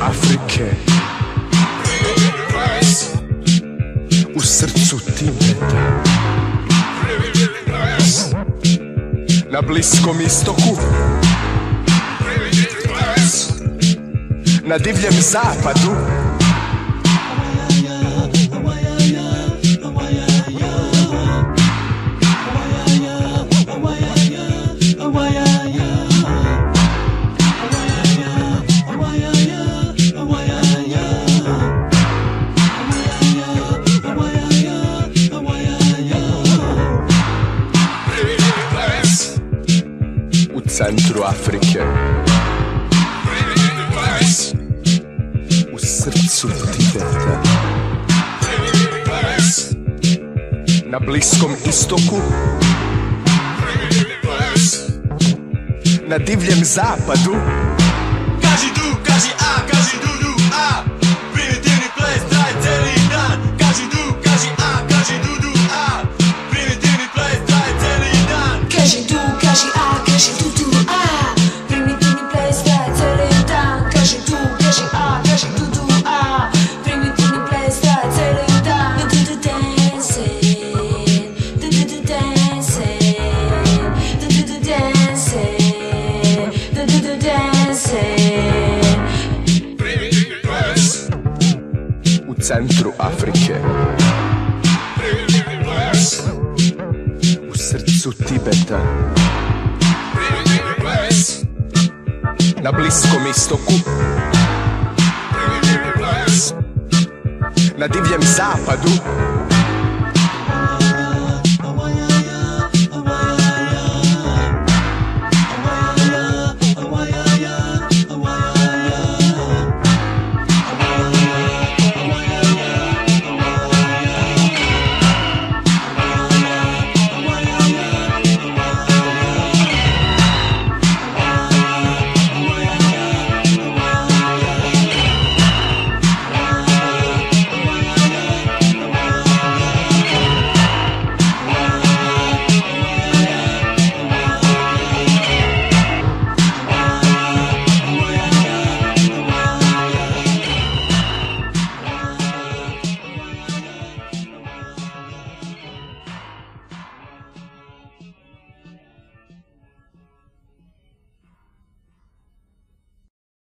Afrike. U srcu Tibeta Na Bliskom istoku. Na divljem zapadu centru Afrike. U srcu Tibeta Na Bliskom istoku. Na divljem zapadu. Kaži du, kaži a, kaži du du a centru Afrike. U srcu Tibeta. Na Bliskom istoku. Na divljem zapadu